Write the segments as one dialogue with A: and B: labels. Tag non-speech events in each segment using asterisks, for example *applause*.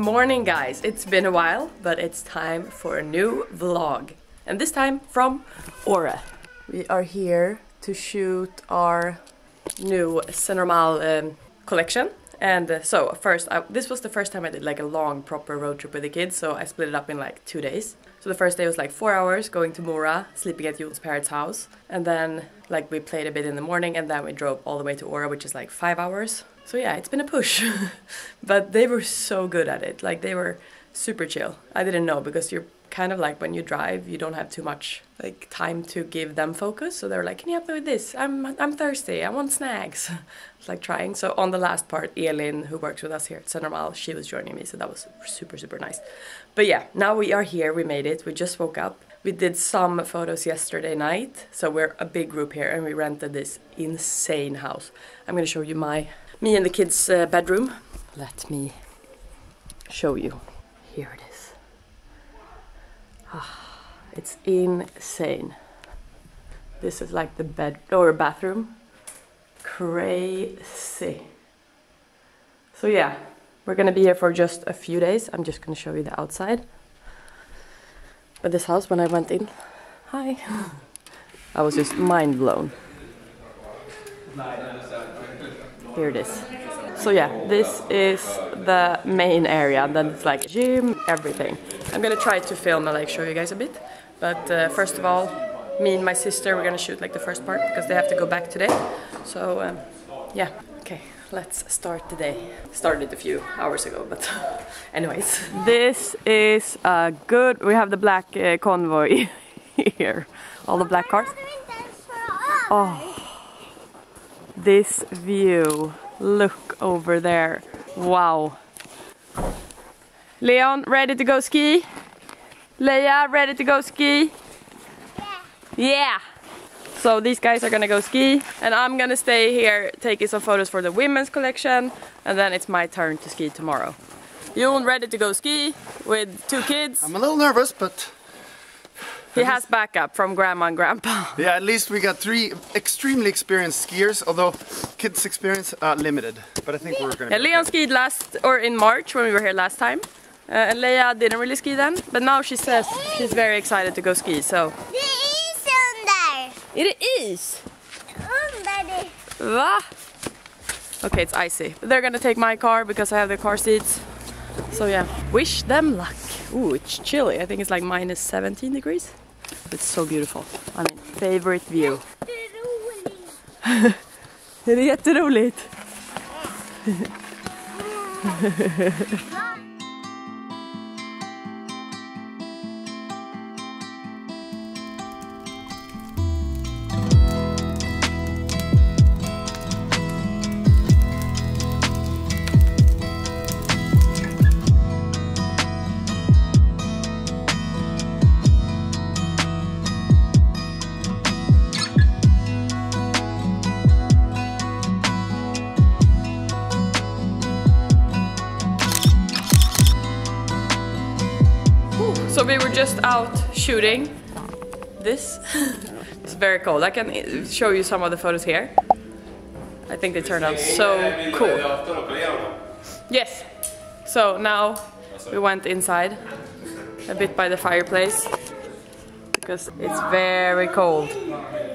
A: morning guys, it's been a while, but it's time for a new vlog. And this time from Åre. We are here to shoot our new Centermal um, collection. And uh, so first, I, this was the first time I did like a long proper road trip with the kids, so I split it up in like two days. So the first day was like four hours going to Mora, sleeping at Jon's parents' house, and then like we played a bit in the morning, and then we drove all the way to Åre, which is like five hours. So yeah, it's been a push, *laughs* but they were so good at it. Like they were super chill. I didn't know because you're kind of like when you drive, you don't have too much like time to give them focus. So they're like, "Can you help me with this? I'm I'm thirsty. I want snacks." *laughs* it's like trying. So on the last part, Elin, who works with us here at Centermal, she was joining me. So that was super super nice. But yeah, now we are here. We made it. We just woke up. We did some photos yesterday night. So we're a big group here, and we rented this insane house. I'm gonna show you my me and the kids' uh, bedroom. Let me show you. Here it is. *sighs* It's insane. This is like the bed or bathroom. Crazy. So yeah, we're gonna be here for just a few days. I'm just gonna show you the outside. But this house, when I went in, hi, *laughs* I was just mind blown. Here it is. So yeah, this is the main area. And then it's like gym, everything. I'm gonna try to film and like show you guys a bit. But uh, first of all, me and my sister, we're gonna shoot like the first part because they have to go back today. So um, yeah, okay, let's start the day. Started a few hours ago, but *laughs* anyways. This is a good, we have the black uh, convoy *laughs* here. All the black cars. Oh, this view. Look over there. Wow. Leon, ready to go ski? Leia, ready to go ski? Yeah. yeah. So these guys are gonna go ski and I'm gonna stay here taking some photos for the women's collection and then it's my turn to ski tomorrow. Jon ready to go ski with two kids.
B: I'm a little nervous, but
A: he has backup from grandma and grandpa. *laughs*
B: Yeah, at least we got three extremely experienced skiers, although kids' experience uh, limited. But I think we're gonna.
A: Yeah, Leon skied last or in March when we were here last time. Uh, and Leia didn't really ski then, but now she says she's very excited to go ski, so...
C: Det is under!
A: Det is?
C: Under.
A: Va? Okay, it's icy. They're gonna take my car because I have the car seats. So yeah, wish them luck. Ooh, it's chilly. I think it's like minus 17 degrees. It's so beautiful. I mean, favorite view.
C: Det är roligt.
A: Är det jätteroligt? So we were just out shooting this. *laughs* it's very cold. I can show you some of the photos here. I think they turned out so cool. Yes. So now we went inside a bit by the fireplace because it's very cold,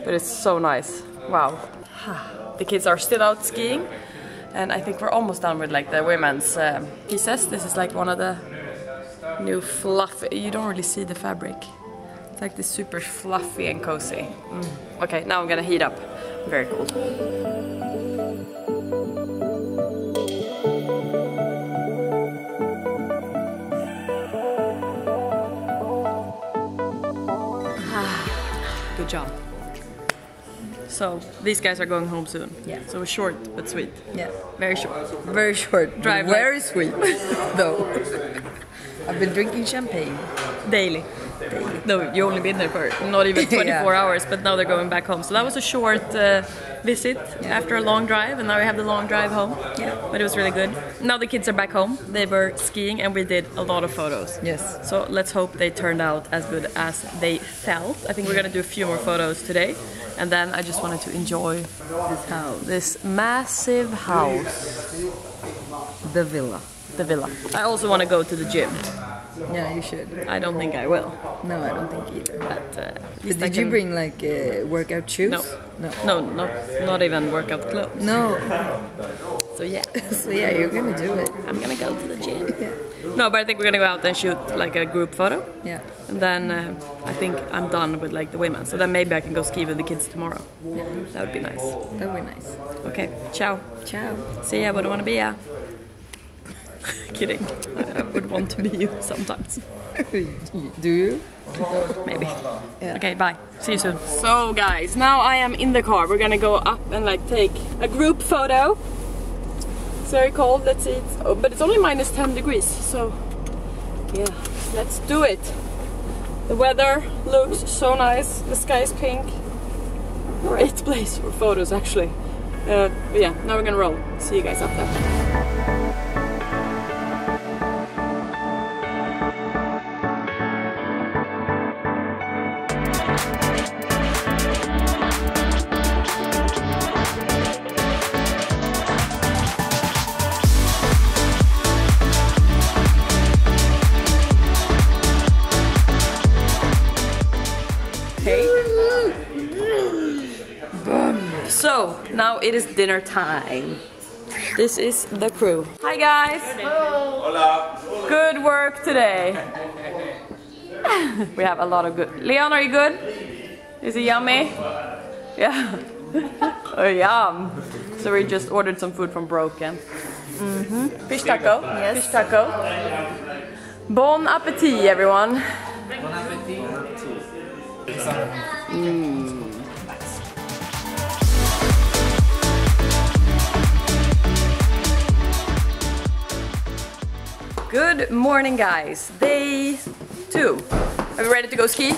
A: but it's so nice. Wow. *sighs* The kids are still out skiing and I think we're almost done with like the women's um, pieces. This is like one of the new fluffy. You don't really see the fabric. It's like this super fluffy and cozy. Mm. Okay, now I'm gonna heat up. Very cold. *sighs* Good job. So these guys are going home soon.
D: Yeah.
A: So short but sweet.
D: Yeah,
A: Very short.
D: very short.
A: Drive
D: very sweet, though. *laughs* I've been drinking champagne.
A: Daily. No, you only been there for not even *laughs* 24
D: Yeah.
A: hours, but now they're going back home. So that was a short uh, visit after a long drive, and now we have the long drive home.
D: Yeah.
A: But it was really good. Now the kids are back home. They were skiing, and we did a lot of photos.
D: Yes.
A: So let's hope they turned out as good as they felt. I think we're gonna do a few more photos today, and then I just wanted to enjoy this house, this massive house,
D: The villa.
A: The villa. I also want to go to the gym.
D: Yeah, you should.
A: I don't think I will.
D: No, I don't think either.
A: But, uh,
D: But did you bring like uh, workout shoes?
A: No.
D: No.
A: No, not not even workout clothes.
D: No.
A: So yeah, *laughs*
D: so yeah, you're gonna do it.
A: I'm gonna go to the gym. *laughs* No, but I think we're gonna go out and shoot like a group photo.
D: Yeah.
A: And then uh, I think I'm done with like the women. So then maybe I can go ski with the kids tomorrow. Yeah. That would be nice.
D: That would be nice.
A: Okay, ciao.
D: Ciao.
A: See ya, but I wanna be ya. *laughs* Kidding. I, would want to be you sometimes. *laughs*
D: do you?
A: Maybe.
D: Yeah.
A: Okay, bye. See you soon. So guys, now I am in the car. We're gonna go up and like take a group photo. It's very cold, let's see. It's, oh, but it's only minus 10 degrees, so yeah, let's do it. The weather looks so nice. The sky is pink. Great *laughs* place for photos actually. Uh, yeah, now we're gonna roll. See you guys up there. It is dinner time. This is the crew. Hi guys. Hello. Hola. Good work today. we have a lot of good. Leon, are you good? Is it yummy? Yeah. *laughs* oh yum. So we just ordered some food from Broken. Mm hmm Fish taco. Yes. Fish taco. Bon appetit, everyone. Good morning, guys. Day two. Are we ready to go ski?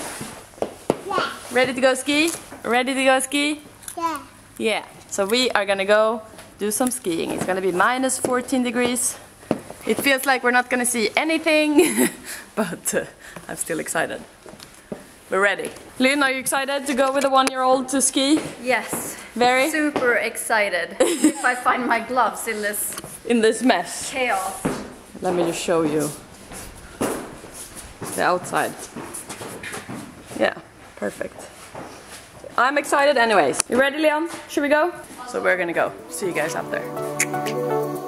C: Yeah.
A: Ready to go ski? Ready to go ski?
C: Yeah.
A: Yeah. So we are gonna go do some skiing. It's gonna be minus 14 degrees. It feels like we're not gonna see anything, *laughs* but uh, I'm still excited. We're ready. Lynn, are you excited to go with a one-year-old to ski?
E: Yes.
A: Very?
E: Super excited *laughs* if I find my gloves in this
A: In this mess.
E: chaos.
A: Let me just show you the outside. Yeah, perfect. I'm excited anyways. You ready, Leon? Should we go? So we're gonna go. See you guys up there.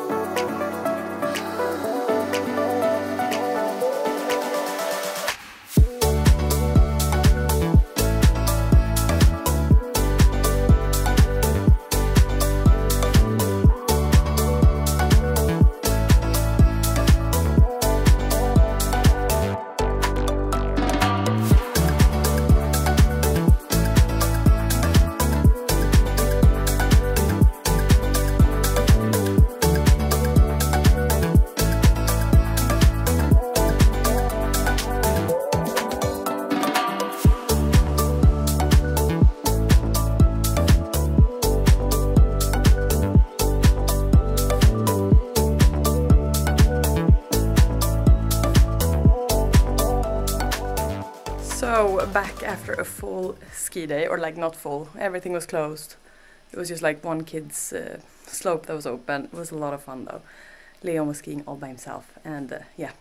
A: So back after a full ski day, or like not full, everything was closed. It was just like one kid's uh, slope that was open. It was a lot of fun though. Leon was skiing all by himself, and uh, yeah,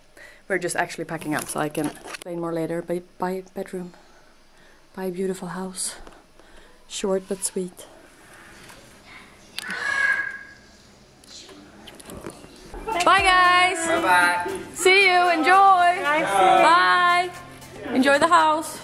A: we're just actually packing up so I can explain more later. Buy a bedroom, buy a beautiful house, short but sweet. Bye guys. Bye bye. See you. Enjoy. Bye. Enjoy the house.